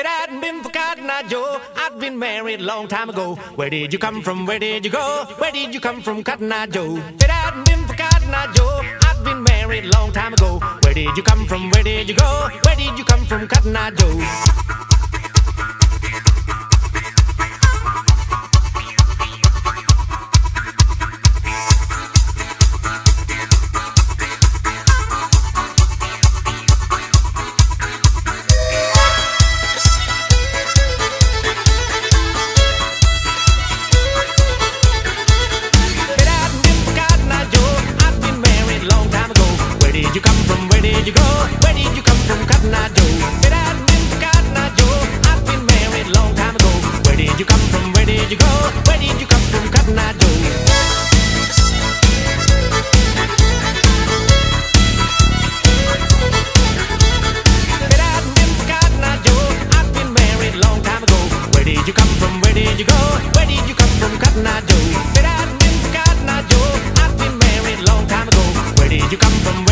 But I'd been forgotten, I Joe. I'd been married a long time ago. Where did you come from? Where did you go? Where did you come from, Cotton Eye Joe? But I'd been forgotten, I Joe. I'd been married a long time ago. Where did you come from? Where did you go? Where did you come from, Cotton Eye Joe?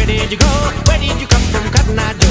did you go? Where did you come from? Cotton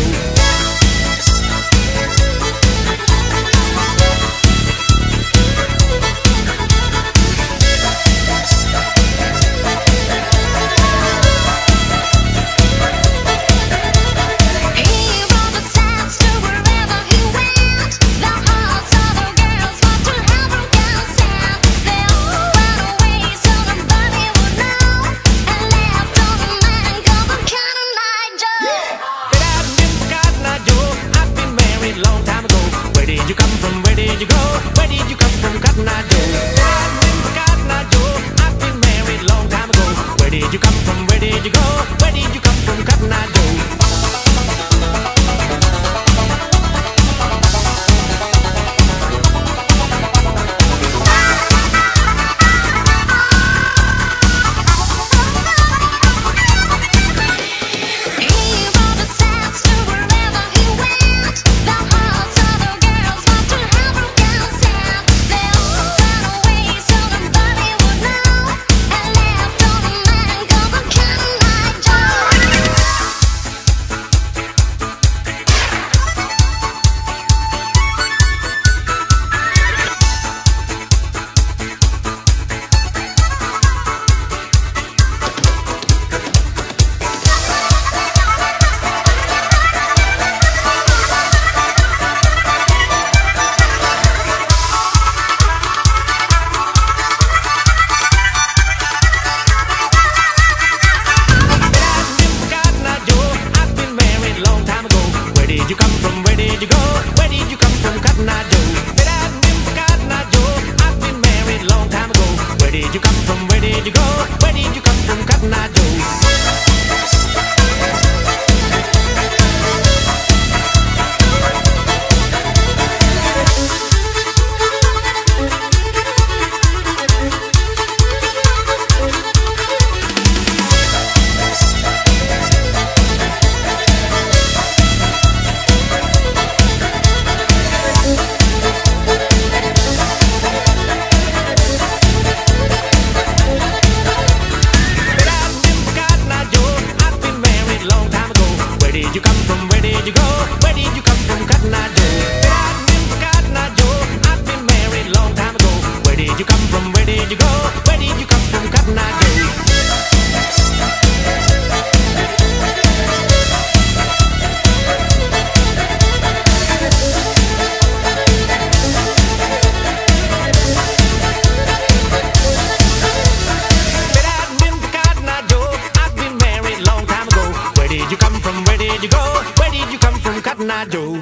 Where did you come from, Cotton Eye Joe?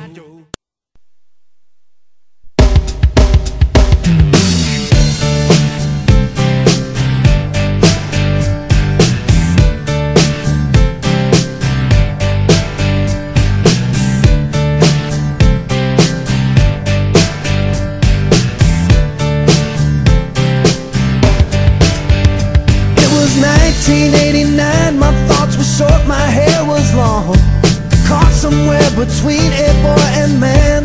was 1989, my thoughts were short, my hair was long between a boy and man.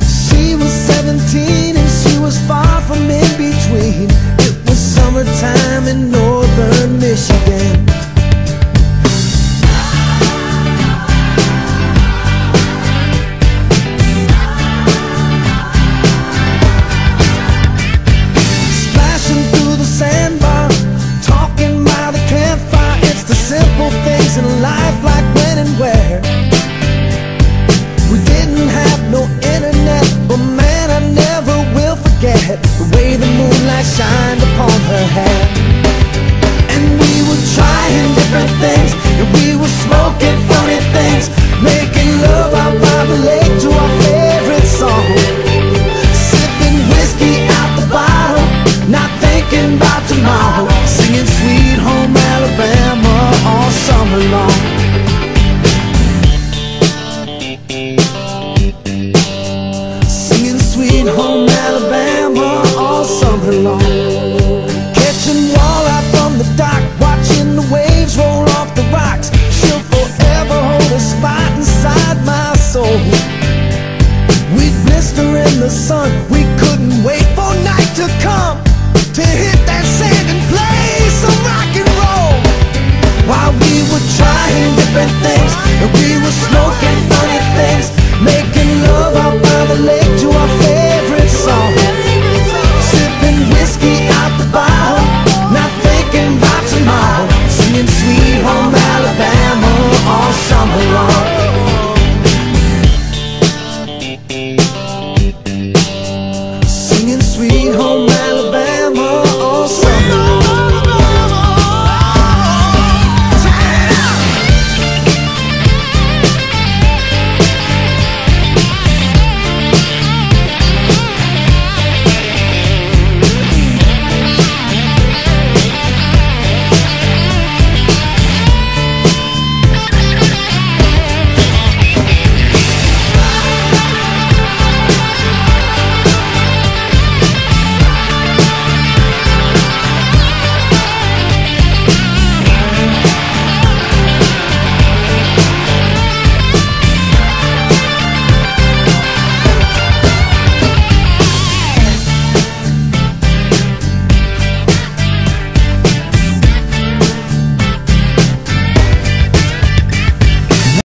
She was 17 and she was far from in between. It was summertime in northern Michigan. talking about tomorrow. Singing Sweet Home Alabama all summer long.